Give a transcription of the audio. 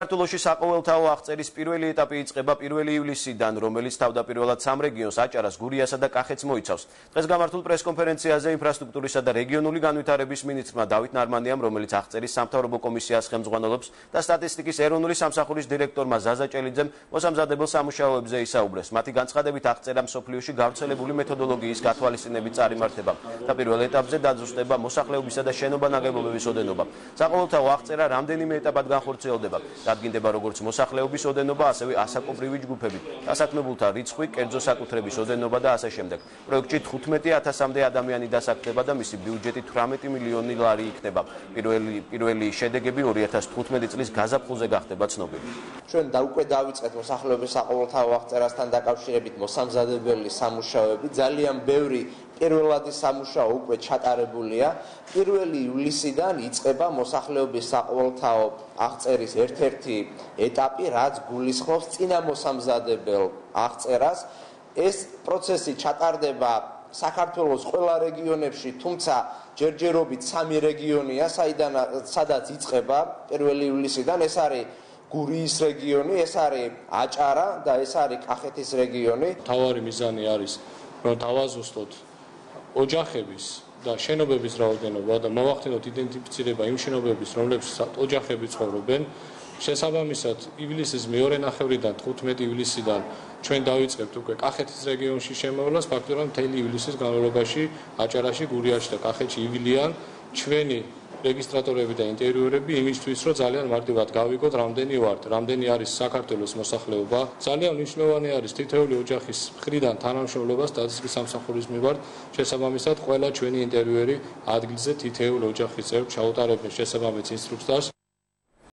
საქართველოში საყოველთაო აღწერის პირველი ეტაპი იწყება 1 ივლისიდან, რომელიც თავდაპირველად სამ რეგიონს აჭარას, გურიასა და კახეთს მოიცავს. დღეს გამართულ პრესკონფერენციაზე ინფრასტრუქტურისა და რეგიონული განვითარების მინისტრმა დავით ნარმანიამ, რომელიც აღწერის სამთავრობო კომისიას ხელმძღვანელობს და სტატისტიკის ეროვნული სამსახურის დირექტორმა ზაზა ჭელიძემ მოსამზადებელ სამუშაოებზე ისაუბრეს. მათი განცხადებით აღწერა მსოფლიოში გავრცელებული მეთოდოლოგიის გათვალისწინებით წარიმართება და პირველ ეტაპზე დაძუსტება მოსახლეობისა და შენობა ნაგებობების ოდენობა. საყოველთაო აღწერა რამდენიმე ეტაპად განხორციელდება. დადგინდება როგორც მოსახლეობის ოდენობა, ასევე ასაკობრივი ჯგუფები, დასაქმებულთა რიცხვი, კერძო საკუთრების ოდენობა და ასე შემდეგ. პროექტში 15000-მდე ადამიანი დასაქმდება და მისი ბიუჯეტი 18 მილიონი ლარი იქნება. პირველი პირველი შედეგები 2015 წლის გაზაფხულზე გახდება ცნობილი. ჩვენ უკვე დავიწყეთ მოსახლეობის საყოველთაო აღწერასთან დაკავშირებით მოსამზადებელი სამუშაოები, ძალიან ბევრი პირველადი სამუშაო უკვე ჩატარებულია. 1 ივლისიდან იწყება მოსახლეობის საყოველთაო აღწერის ერთ-ერთი ეტაპი, რაც გულისხმობს წინამოსამზადებელ აღწერას. ეს პროცესი ჩატარდება საქართველოს ყველა რეგიონებში, თუმცა ჯერჯერობით სამი რეგიონია, საიდან სადაც იწყება 1 ივლისიდან, ეს არის გურიის რეგიონი, ეს არის აჭარა და ეს არის კახეთის რეგიონი. თავარი მიზანი არის რომ დავაზუსტოთ ოჯახების და შენობების რაოდენობა და მოვახდინოთ იდენტიფიცირება იმ შენობების, რომლებშიც ოჯახები ცხოვრობენ. შესაბამისად, ივლისის მეორე ნახევრიდან 15 ივლისიდან ჩვენ დავიწყებთ უკვე კახეთის რეგიონში შემოვლას, ფაქტობრივად მთელი ივლისის განმავლობაში აჭარაში, გურიაში და კახეთში ივლიან ჩვენი რეგისტრატორები და ინტერიერები იმისთვის, რომ ძალიან მარტივად გავიგოთ, რამდენი ვართ, რამდენი არის საქართველოს მოსახლეობა. ძალიან მნიშვნელოვანი არის თითოეული ოჯახის მხრიდან თანამშრომლობა სტატისტიკის სამსახურის მიმართ. შესაბამისად, ყველა ჩვენი ინტერიერი ადგილზე თითოეულ ოჯახის წევრ ჩაუტარებენ შესაბამის ინსტრუქციას.